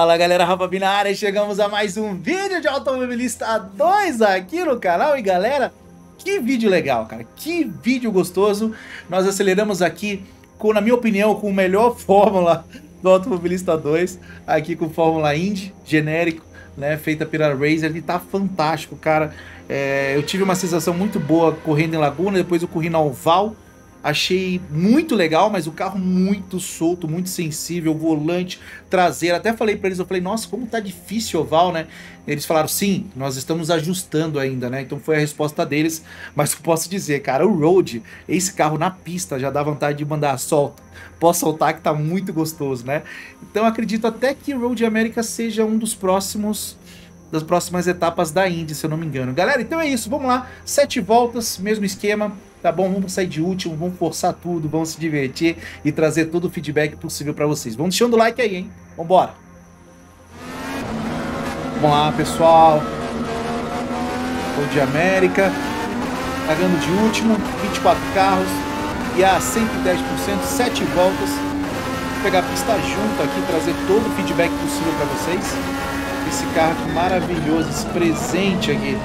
Fala galera, Rafa Binária, chegamos a mais um vídeo de Automobilista 2 aqui no canal. E galera, que vídeo legal cara, que vídeo gostoso, nós aceleramos aqui com, na minha opinião, com o melhor fórmula do Automobilista 2, aqui com Fórmula Indy, genérico, né, feita pela Razer, e tá fantástico cara, é, eu tive uma sensação muito boa correndo em Laguna, depois eu corri na Oval, Achei muito legal, mas o carro muito solto, muito sensível, volante, traseiro. Até falei para eles, eu falei, nossa, como tá difícil oval, né? Eles falaram, sim, nós estamos ajustando ainda, né? Então foi a resposta deles. Mas eu posso dizer, cara, o Road, esse carro na pista já dá vontade de mandar solta. Posso soltar que tá muito gostoso, né? Então acredito até que o Road América seja um dos próximos das próximas etapas da Indy, se eu não me engano. Galera, então é isso, vamos lá. Sete voltas, mesmo esquema tá bom? Vamos sair de último, vamos forçar tudo, vamos se divertir e trazer todo o feedback possível para vocês. Vamos deixando o like aí, hein? Vambora! Vamos lá, pessoal. Gol de América. Pagando de último, 24 carros e a 110%, 7 voltas. Vou pegar a pista junto aqui, trazer todo o feedback possível para vocês. Esse carro maravilhoso, esse presente aqui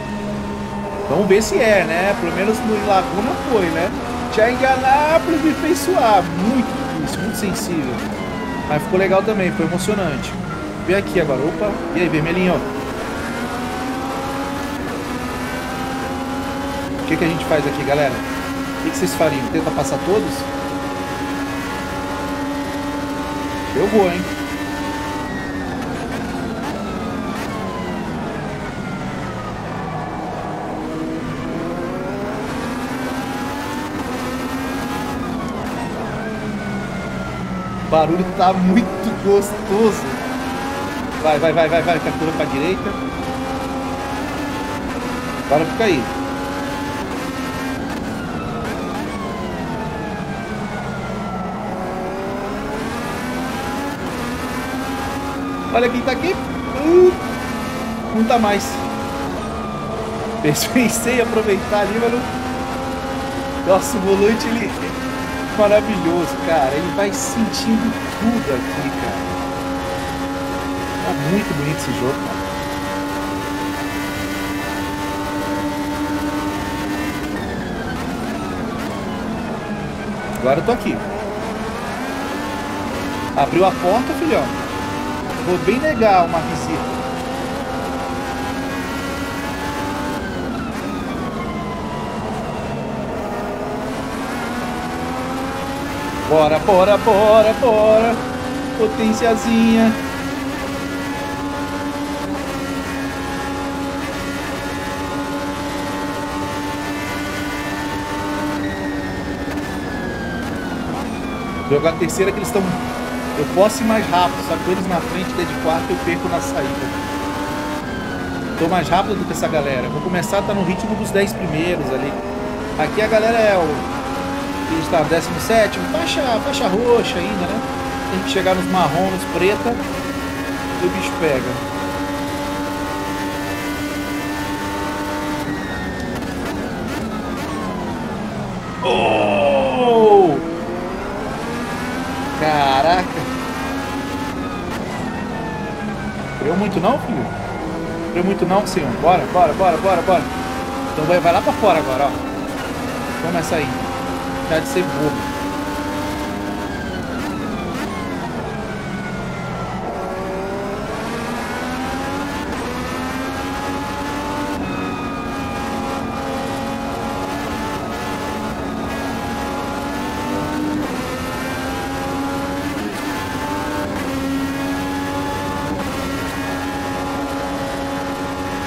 Vamos ver se é, né? Pelo menos no Laguna foi, né? Já Enganápolis me fez suar. Muito difícil, muito sensível. Mas ficou legal também, foi emocionante. Vem aqui agora. Opa, e aí, vermelhinho. O que, que a gente faz aqui, galera? O que, que vocês fariam? Tenta passar todos? Eu vou, hein? Barulho tá muito gostoso. Vai, vai, vai, vai, vai. Tá correndo pra direita. Agora fica aí. Olha quem tá aqui. Uh, não tá mais. Pensei em aproveitar ali, mas não... Nossa, o volante ele maravilhoso, cara. Ele vai sentindo tudo aqui, cara. Tá muito bonito esse jogo, cara. Agora eu tô aqui. Abriu a porta, filhão. Vou bem legal uma visita. Bora, bora, bora, bora. Potenciazinha. Jogar terceira que eles estão. Eu posso ir mais rápido, só que eles na frente, desde quarto, eu perco na saída. Tô mais rápido do que essa galera. Vou começar a estar tá no ritmo dos 10 primeiros ali. Aqui a galera é o a gente está 17, faixa, faixa roxa ainda, né? Tem que chegar nos marrons, preta, e o bicho pega. Oh! Caraca! Criou muito não, filho? Criou muito não, senhor? Bora, bora, bora, bora, bora. Então vai, vai lá pra fora agora, ó. Começa aí deixar de ser bobo.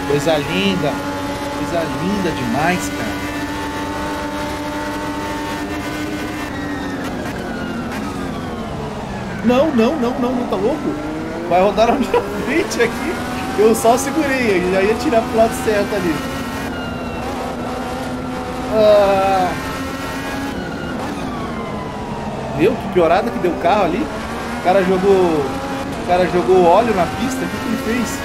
Coisa linda, coisa linda demais, cara. Não, não, não, não, não tá louco? Vai rodar na minha frente aqui. Eu só segurei, já ia tirar pro lado certo ali. Ah. Meu, que piorada que deu o carro ali. O cara jogou. O cara jogou óleo na pista, o que, que ele fez?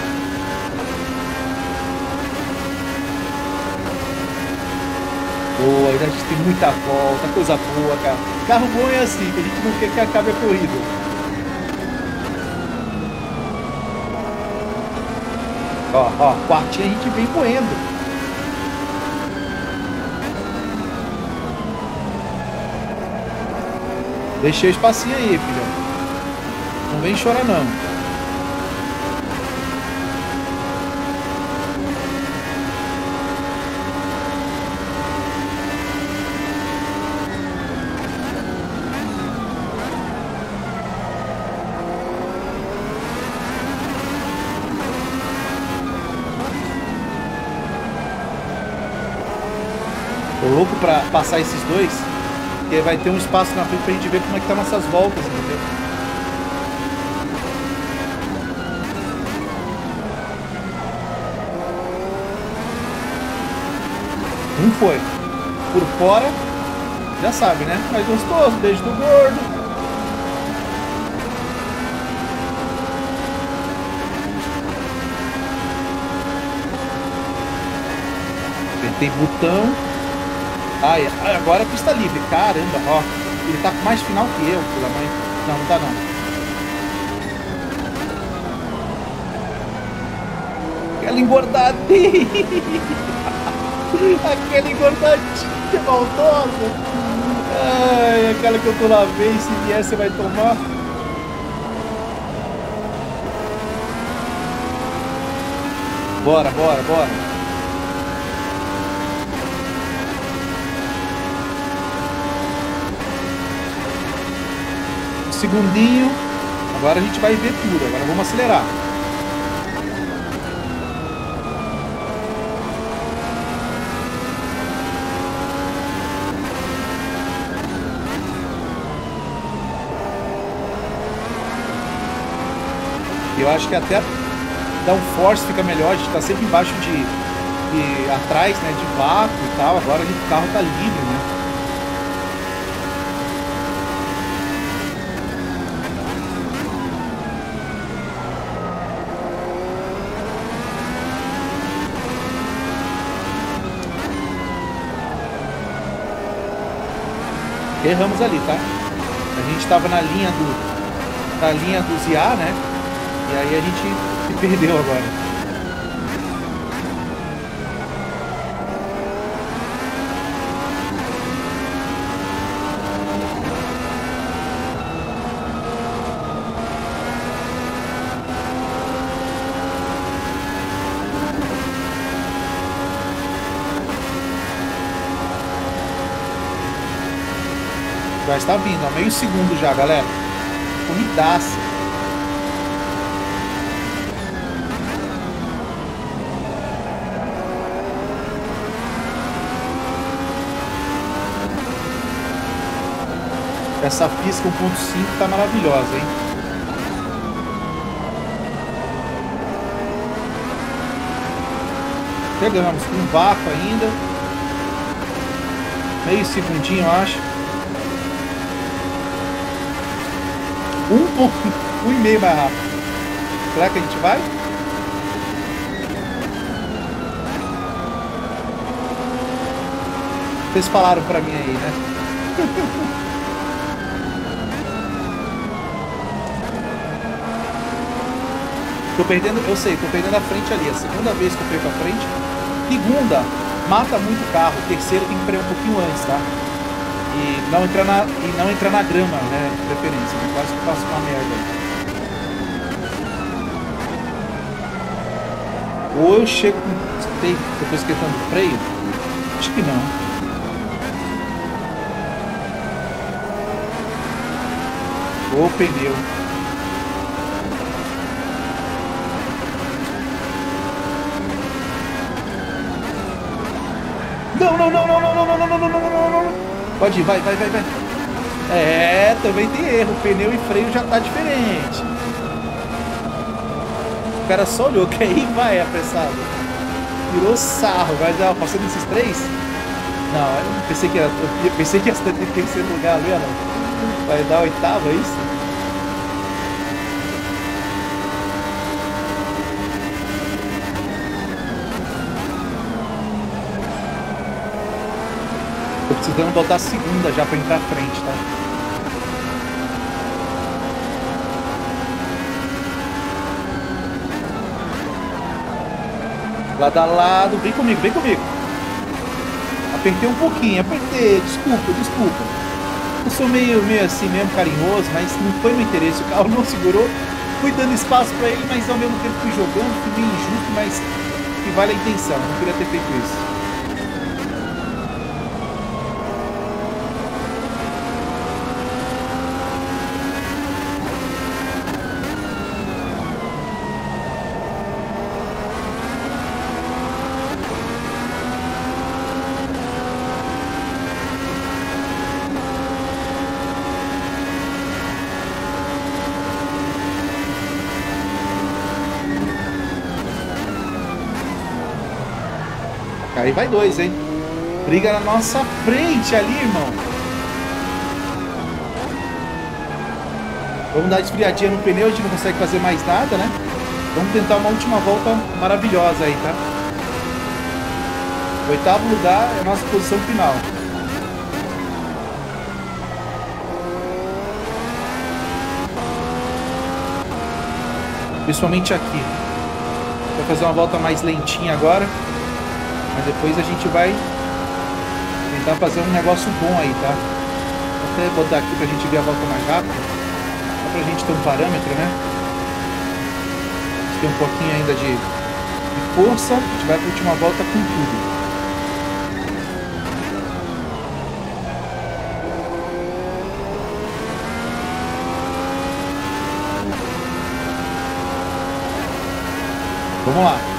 Boa, a gente tem muita volta, coisa boa, cara. Carro bom é assim, que a gente não quer que acabe a corrida. Ó, ó, quartinha a gente vem moendo. Deixei o espacinho aí, filho. Não vem chorar não. Louco pra passar esses dois, porque vai ter um espaço na frente pra gente ver como é que tá nossas voltas, entendeu? Um foi. Por fora, já sabe, né? Mais gostoso, beijo do gordo. Apertei botão. Ai, agora a pista livre. Caramba, ó. Ele tá com mais final que eu, pela mãe. Não, não tá não. Aquela engordadinha. aquela engordadinha maldosa. Ai, aquela que eu tô lá vendo. Se vier, você vai tomar. Bora, bora, bora. Segundinho. Agora a gente vai ver tudo. Agora vamos acelerar. Eu acho que até dar um force fica melhor. A gente está sempre embaixo de, de atrás, né, de vácuo e tal. Agora gente, o carro está livre, né? Erramos ali, tá? A gente estava na linha do na linha do Zia, né? E aí a gente se perdeu agora. Está vindo, ó, meio segundo já, galera. Comidaça. Essa física 1.5 tá maravilhosa, hein? Pegamos com um vácuo ainda. Meio segundinho, eu acho. Um, e meio mais rápido. Será que a gente vai? Vocês falaram pra mim aí, né? tô perdendo, eu sei, tô perdendo a frente ali. A segunda vez que eu perco a frente. Segunda, mata muito carro. Terceiro tem que frear um pouquinho antes, tá? E não entrar na, e não entrar na grama, né? De preferência. Quase que faço uma merda. Ou eu chego com depois esquentando o freio? Acho que não. Ou pneu. Não, não, não, não, não, não, não, não, não, não, não, não, não. Pode ir, vai, vai, vai, vai. É, também tem erro. Pneu e freio já tá diferente. O cara só olhou, que aí vai apressado. Virou sarro, vai dar passando esses três? Não, eu pensei que ia, eu pensei que ia estar em terceiro lugar ali, não. Vai dar oitavo, é isso? precisando botar a segunda já para entrar à frente, tá? Lado a lado. Vem comigo, vem comigo. Apertei um pouquinho, apertei. Desculpa, desculpa. Eu sou meio, meio assim mesmo, carinhoso, mas não foi meu interesse. O carro não segurou. Fui dando espaço para ele, mas ao mesmo tempo fui jogando. Fui meio injusto, mas que vale a intenção. Não queria ter feito isso. Aí vai dois, hein? Briga na nossa frente ali, irmão. Vamos dar esfriadinha no pneu, a gente não consegue fazer mais nada, né? Vamos tentar uma última volta maravilhosa aí, tá? Oitavo lugar é a nossa posição final. Principalmente aqui. Vou fazer uma volta mais lentinha agora. Mas depois a gente vai tentar fazer um negócio bom aí, tá? Vou até botar aqui pra gente ver a volta mais rápida. Só pra gente ter um parâmetro, né? Tem um pouquinho ainda de, de força. A gente vai pra última volta com tudo. Vamos lá.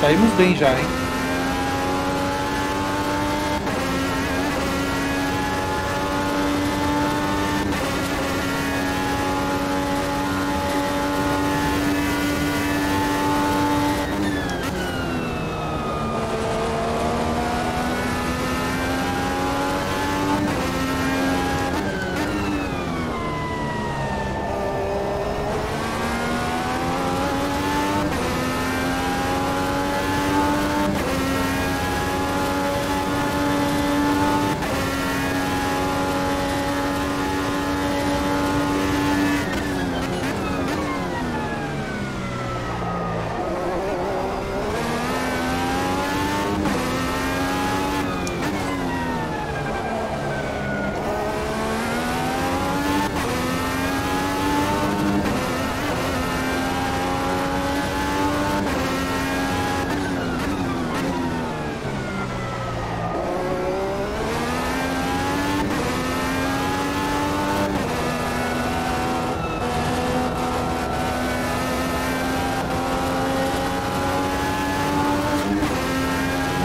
Saímos bem já, hein?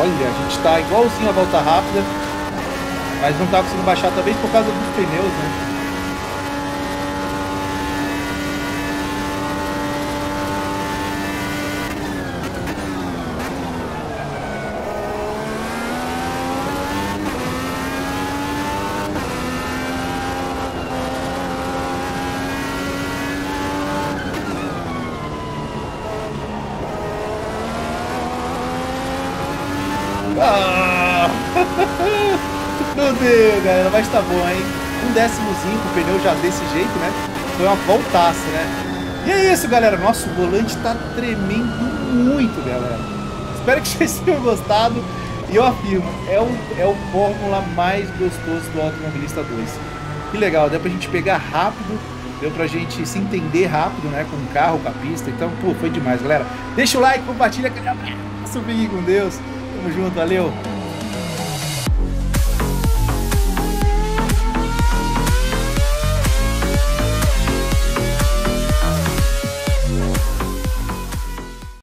Olha, a gente está igualzinho a volta rápida, mas não está conseguindo baixar talvez por causa dos pneus, né? Ah! Meu Deus, galera, mas tá bom, hein? Um décimozinho com o pneu já desse jeito, né? Foi uma voltaça, né? E é isso, galera. Nosso volante tá tremendo muito, galera. Espero que vocês tenham gostado. E eu afirmo, é o, é o Fórmula mais gostoso do Automobilista 2. Que legal, deu pra gente pegar rápido, deu pra gente se entender rápido, né? Com o carro, com a pista. Então, pô, foi demais, galera. Deixa o like, compartilha aquele abraço, fique com Deus. Tamo junto, valeu!